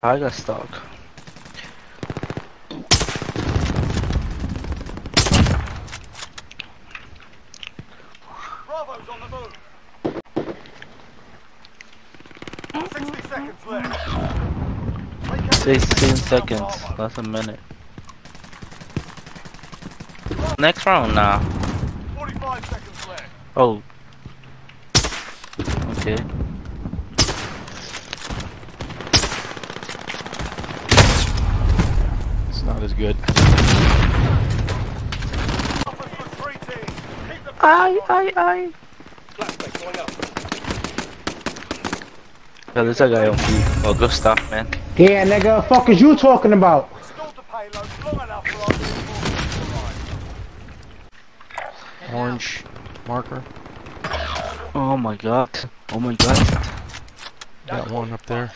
I got stuck. Bravo's on the move. 60 mm-hmm. seconds left. Take 16 seconds. That's a minute. Next round now. 45 seconds left. Oh. Okay. It's not as good. Offers for three teams. Aye, aye, aye. Yeah, there's a guy on B. Oh, good stuff, man. Yeah, nigga, fuck is you talking about? We stalled the payload long enough for our reinforcements to arrive. Orange marker. Oh my god. Oh my god. Got one up there.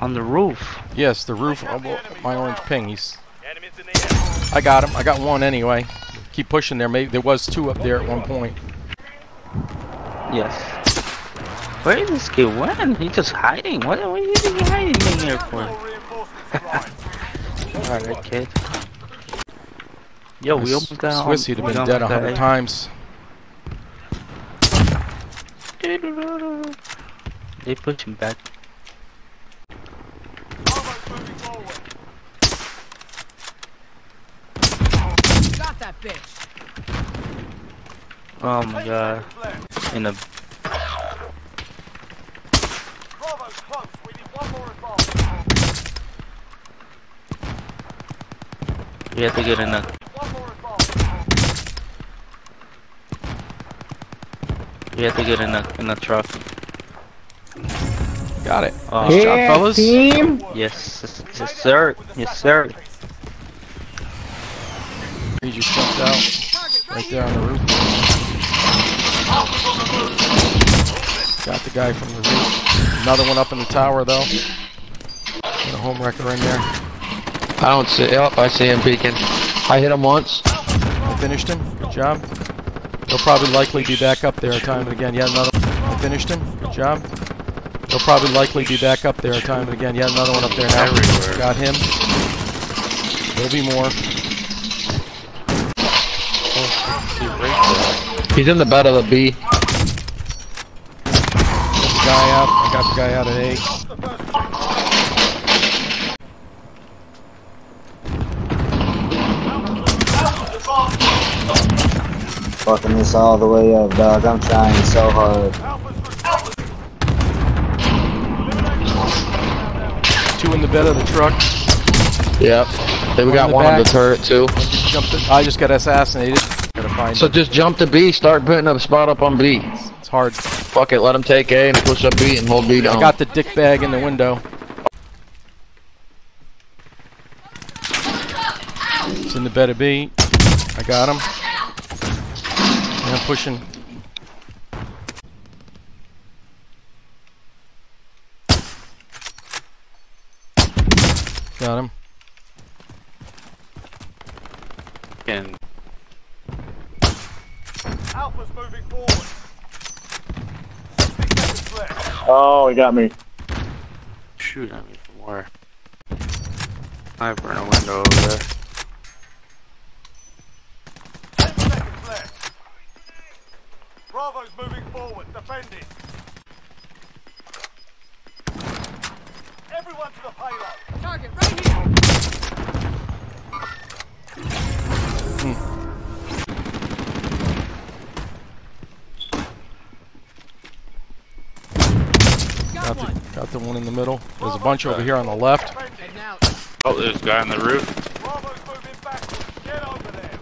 On the roof. Yes, the roof. Oh, my orange ping. He's. Enemies in the air. I got him. I got one anyway. Keep pushing there. Maybe there was two up there at one point. Yes. Where is this kid? When? He's just hiding. What, what are you hiding in here for? More reinforcements arrive. Alright, kid. Yo, we almost got Swiss, he'd have been dead a hundred times. They push him back. Bravo's moving forward. Got that bitch. Oh my god. In a Bravo's close. We need one more advance. we have to get in a One more advance. we have to get in a in a truck. Got it. Oh, Yeah, fellas. team. yes, yes, yes, sir. Yes, sir. He just jumped out right, there on the roof. Got the guy from the roof. Another one up in the tower though. Got a home wrecker in there. I don't see. Yep, I see him peeking. I hit him once. I finished him. Good job. He'll probably likely be back up there time and again. Yet another. I finished him. Good job. He'll probably likely be back up there time and again. Yet another one up there now. Everywhere. Got him. There'll be more. He's in the bed of the B. Guy out. I got the guy out at A. Fucking this all the way up, dog. I'm trying so hard. Two in the bed of the truck. Yep. Then we One got in the one on the turret too. Jumped it. I just got assassinated. Gotta find So him. just jump to B. Start putting a spot up on B. It's hard. Fuck it. Let him take A and push up B and hold B down. I got the dick bag in the window. It's in the bed of B. I got him. And I'm pushing. Got him. And Alpha's moving forward. 60 seconds left. Oh, he got me. shoot at me from where? Sniper in a window over there. 10 seconds left. Bravo's moving forward. Defend it. Everyone to the payload. Target right here. Got Got the, got the one in the middle. There's a bunch over here on the left. Defend it. Heading out. Oh, there's a guy on the roof. Bravo's moving backwards. Get over there.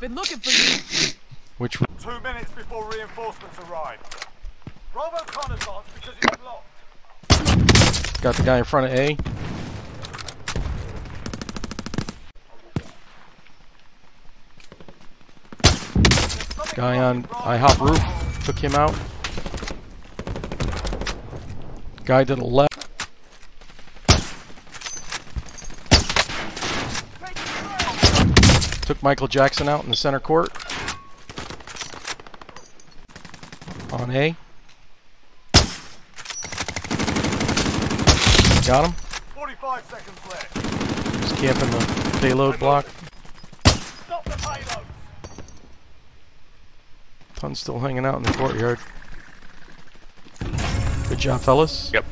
Been looking for you. Which Two minutes before reinforcements arrive. Bravo can't because it's blocked. got the guy in front of A. Guy on IHOP roof. Took him out. Guy to the left. Took Michael Jackson out in the center court. On A. Got him. 45 seconds left. He's camping the payload block. Stop the payload. Ton's still hanging out in the courtyard. Good job, fellas. Yep.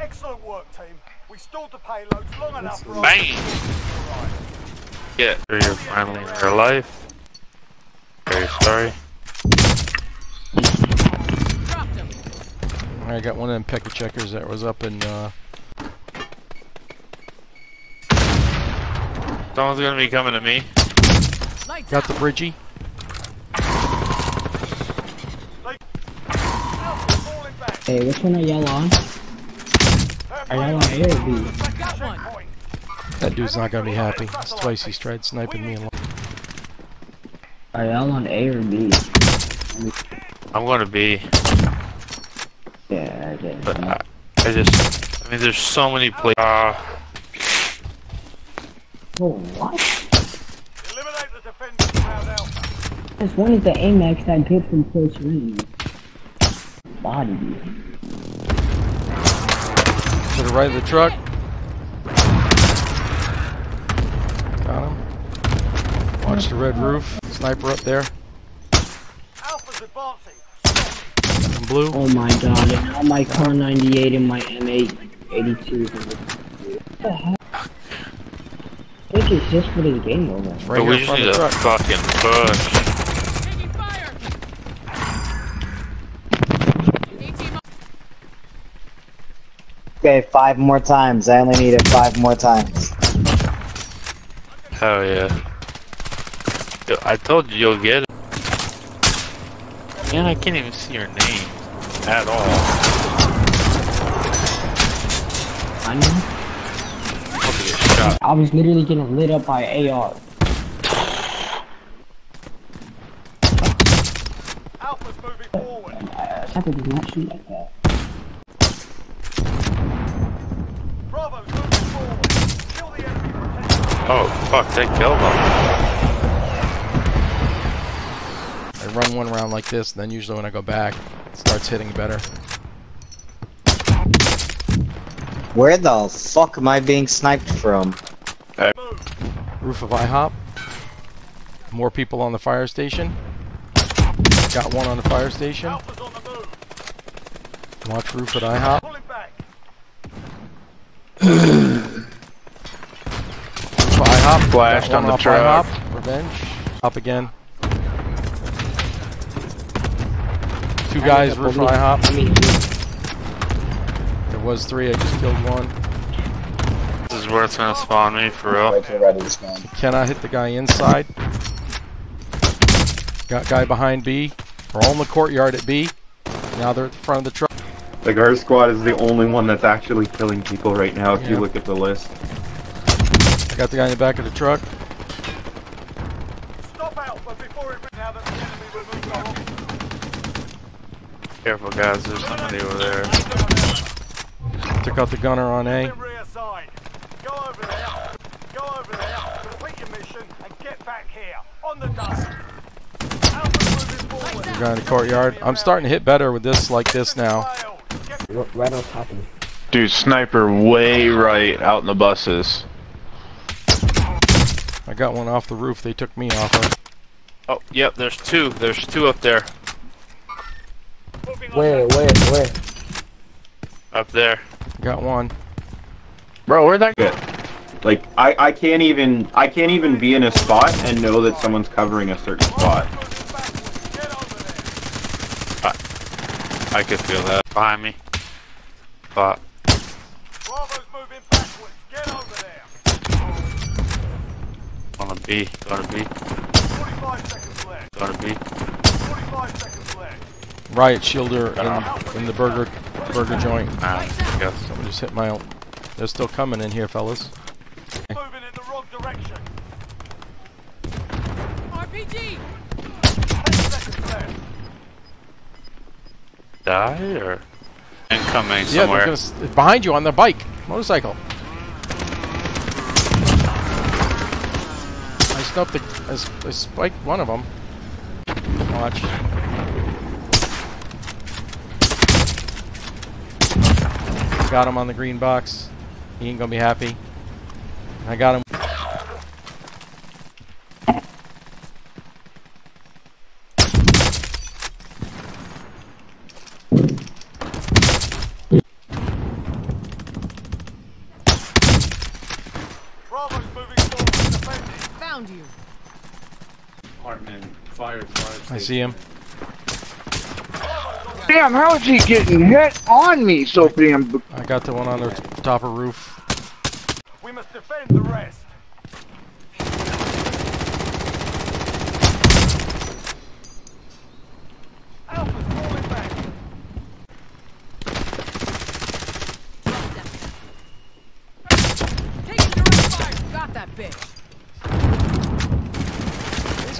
Excellent work, team. We stalled the payloads long enough for us Bang! to arrive. Get you're finally in real life. Very sorry. I got one of them pecker checkers that was up in. Uh, Someone's gonna be coming to me. Got the bridgie. Alpha falling back. Hey, which one are y'all on? They're Are y'all on A or B? Got one. That dude's not gonna be happy. It's twice he's tried sniping me. along. Are y'all on A or B? I'm gonna be, Yeah, I did. but I, I just, I mean, there's so many places. Uh, Oh, what? Eliminate the defenders around Alpha. This one is the AMAX that good from close range. Body. To the right of the truck. Got him. Watch the red roof. Sniper up there. Alpha's advancing. In blue. Oh my god, and now my Kar 98 and my M8 82. What the heck? I think it's just for this game over. Right but here we just need of the to truck. fucking push. Okay, five more times. I only need it five more times. Hell yeah. Yo, I told you you'll get it. Man, I can't even see your name at all. I know. I'll get shot. I was literally getting lit up by AR. Alpha's moving forward. Uh, Sniper does not shoot like that. Bravo's moving forward. Kill the enemy protector. Oh, fuck, they killed them. I run one round like this, and then usually when I go back, it starts hitting better. Where the fuck am I being sniped from? Roof of IHOP. More people on the fire station. Got one on the fire station. On the. Watch roof at IHOP. Pulling back. Roof of IHOP. Flashed Got one on the truck. IHOP. Revenge. Up again. Two guys, roof of IHOP. I mean, There was three, I just killed one. This is where it's gonna spawn me, for real. Wait for ready to spawn. Cannot hit the guy inside. Got guy behind B. We're all in the courtyard at B. Now they're at the front of the truck. The guard squad is the only one that's actually killing people right now if Yeah. you look at the list. I got the guy in the back of the truck. Stop Alpha before it now that the enemy removes our officer. Careful, guys, there's somebody over there. Took out the gunner on A. Been reassigned. Go over there. Go over there. Complete your mission and get back here. On the dust. Alpha's moving forward. The guy in the courtyard. I'm starting to hit better with this like this now. Right on top of me. Dude, sniper way right out in the buses. I got one off the roof they took me off of. Oh, yep, there's two. There's two up there. moving on Where, where, where? Up there. Got one. Bro, where'd that Good. Like I, I can't even I can't even be in a spot and know that someone's covering a certain spot. Moving backwards. Get over there. I could feel that. Behind me. Spot. Bravo's moving backwards. Get over there. On a B. Gonna B. 45 seconds left. Gonna B. 45 seconds left. Riot shielder in, in the burger burger joint. Nah, I guess. Someone just hit my. own. They're still coming in here, fellas. Moving in the wrong direction. RPG. 10. Die or incoming Yeah, somewhere? they're gonna, behind you on their bike, motorcycle. spiked up the... I, I spiked one of them. Watch. Got him on the green box. He ain't gonna be happy. I got him. It. Found you. I see him. Damn, how is he getting hit on me so damn? I got the one on the top of roof. We must defend the rest. Alpha's falling back. Taking direct fire. Got that bitch. This guy's tart. Grenade out. Alpha can move now that the enemy removes our obstacle. Alpha's moving forward. Kill the enemy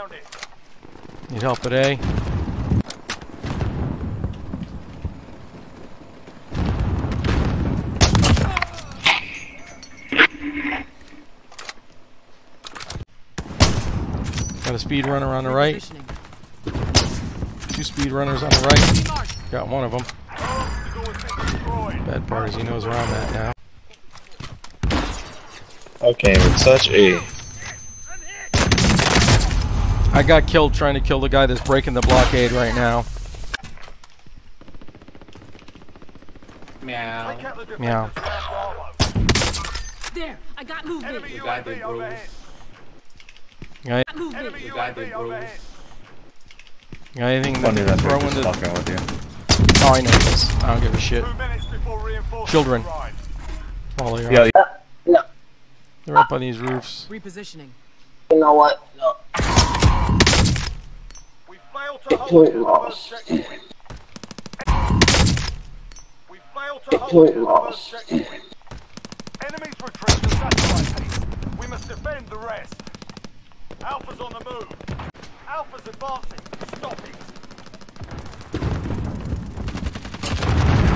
around it. Need help at A. speed runner on the right. Two speed runners on the right. Got one of them. Our obstacle has been destroyed. Bad part is he knows where I'm at now. Okay, with such a I got killed trying to kill the guy that's breaking the blockade right now. Take out the defenders Meow. There. I got movement. Enemy UAV overhead. Got, Got movement. Enemy UAV overhead. got anything funny that throw they're just fucking with you. Oh, I know this. I don't give a shit. Two minutes before reinforcements Children. arrive. All they are. Yeah, They're up on these roofs. Repositioning. You know what? No. We failed to hold it the first checkpoint. We failed to hold it the first checkpoint. Enemies retreat to satellite base. We must defend the rest. Alpha's on the move. Alpha's advancing. Stop it.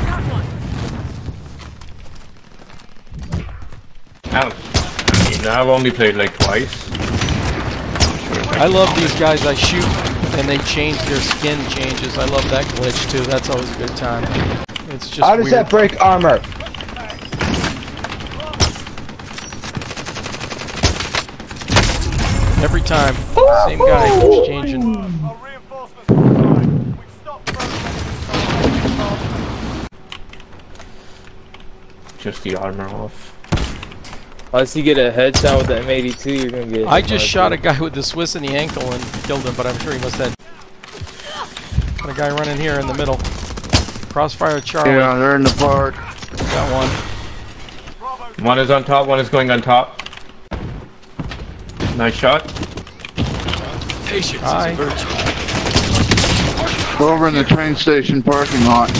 Got one. I mean, I've only played like twice. I love these guys I shoot and they change their skin changes. I love that glitch too. That's always a good time. It's just How does weird. that break armor? Every time. Same guy keeps changing. Our reinforcements have arrived. We've stopped progress. Just the armor off. Unless you get a headshot with the M82, you're gonna get. I just shot a guy with the Swiss in the ankle and killed him, but I'm sure he must have. Got a guy running here in the middle. Crossfire Charlie. Yeah, they're in the park. Got one. One is on top, one is going on top. Nice shot. Hi. We're over in the train station parking lot.